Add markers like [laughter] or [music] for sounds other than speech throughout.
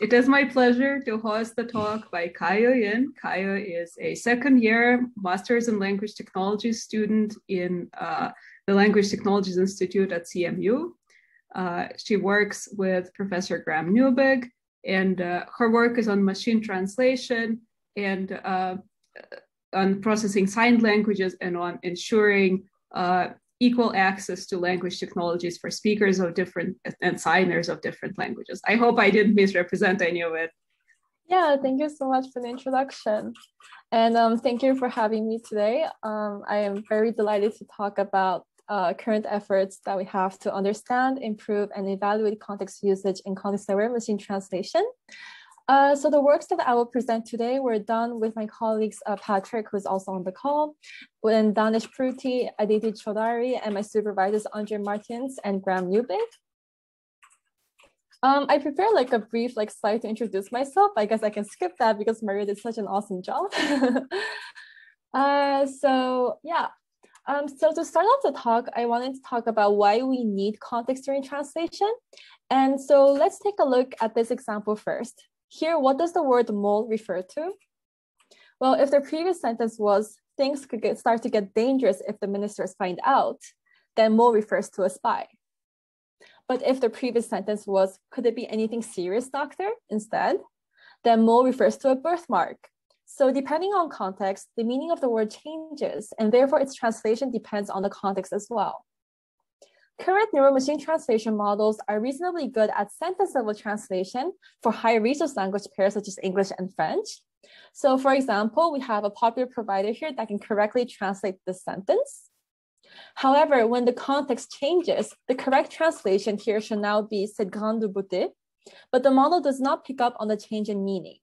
It is my pleasure to host the talk by Kayo Yin. Kayo is a second year Master's in Language Technology student in uh, the Language Technologies Institute at CMU. Uh, she works with Professor Graham Neubig, and uh, her work is on machine translation and uh, on processing signed languages and on ensuring uh, equal access to language technologies for speakers of different and signers of different languages. I hope I didn't misrepresent any of it. Yeah, thank you so much for the introduction. And um, thank you for having me today. Um, I am very delighted to talk about uh, current efforts that we have to understand, improve, and evaluate context usage in context-aware machine translation. Uh, so the works that I will present today were done with my colleagues uh, Patrick, who's also on the call, and Danish Pruthi, Aditi Chaudhary, and my supervisors Andre Martins and Graham Neubig. Um, I prepared like a brief like slide to introduce myself. I guess I can skip that because Maria did such an awesome job. [laughs] uh, so yeah, um, so to start off the talk, I wanted to talk about why we need context during translation. And so let's take a look at this example first. Here, what does the word mole refer to? Well, if the previous sentence was things could get, start to get dangerous if the ministers find out, then mole refers to a spy. But if the previous sentence was, could it be anything serious, doctor, instead, then mole refers to a birthmark. So depending on context, the meaning of the word changes, and therefore its translation depends on the context as well. Current neural machine translation models are reasonably good at sentence level translation for high resource language pairs such as English and French. So for example, we have a popular provider here that can correctly translate this sentence. However, when the context changes, the correct translation here should now be cette grande beauté, but the model does not pick up on the change in meaning.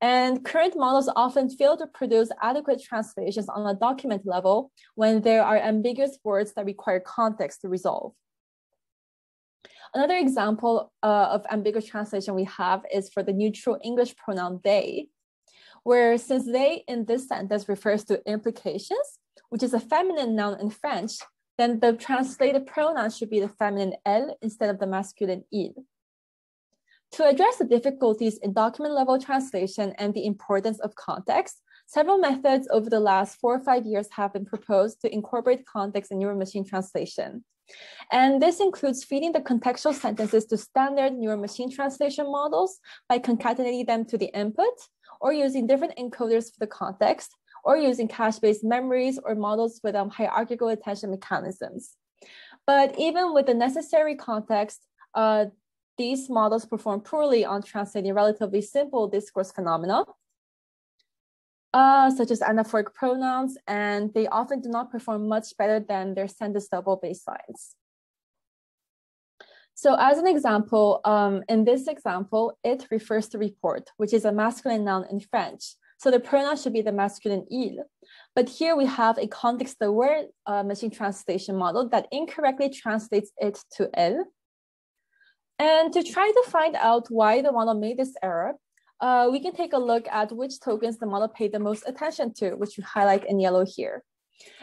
And current models often fail to produce adequate translations on a document level when there are ambiguous words that require context to resolve. Another example uh, of ambiguous translation we have is for the neutral English pronoun they, where since they in this sentence refers to implications, which is a feminine noun in French, then the translated pronoun should be the feminine elle instead of the masculine il. To address the difficulties in document level translation and the importance of context, several methods over the last four or five years have been proposed to incorporate context in neural machine translation. And this includes feeding the contextual sentences to standard neural machine translation models by concatenating them to the input, or using different encoders for the context, or using cache-based memories or models with um, hierarchical attention mechanisms. But even with the necessary context, uh, these models perform poorly on translating relatively simple discourse phenomena, uh, such as anaphoric pronouns, and they often do not perform much better than their sentence level baselines. So as an example, um, in this example, it refers to report, which is a masculine noun in French. So the pronoun should be the masculine il. But here we have a context-aware uh, machine translation model that incorrectly translates it to elle, and to try to find out why the model made this error, uh, we can take a look at which tokens the model paid the most attention to, which we highlight in yellow here.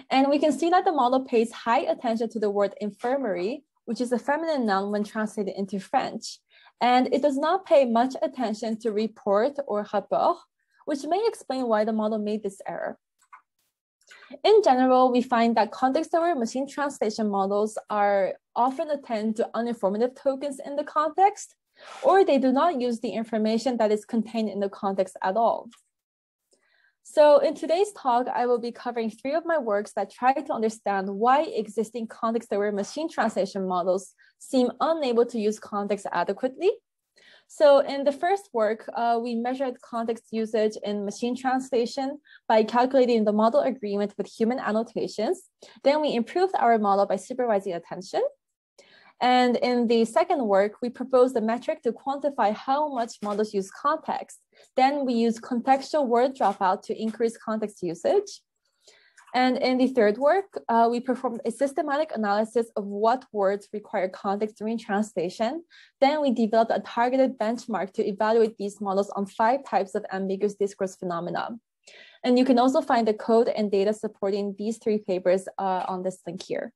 And we can see that the model pays high attention to the word infirmary, which is a feminine noun when translated into French. And it does not pay much attention to report or rapport, which may explain why the model made this error. In general, we find that context-aware machine translation models are often attend to uninformative tokens in the context, or they do not use the information that is contained in the context at all. So in today's talk, I will be covering three of my works that try to understand why existing context-aware machine translation models seem unable to use context adequately so in the first work, uh, we measured context usage in machine translation by calculating the model agreement with human annotations. Then we improved our model by supervising attention. And in the second work, we proposed a metric to quantify how much models use context. Then we use contextual word dropout to increase context usage. And in the third work, uh, we performed a systematic analysis of what words require context during translation. Then we developed a targeted benchmark to evaluate these models on five types of ambiguous discourse phenomena. And you can also find the code and data supporting these three papers uh, on this link here.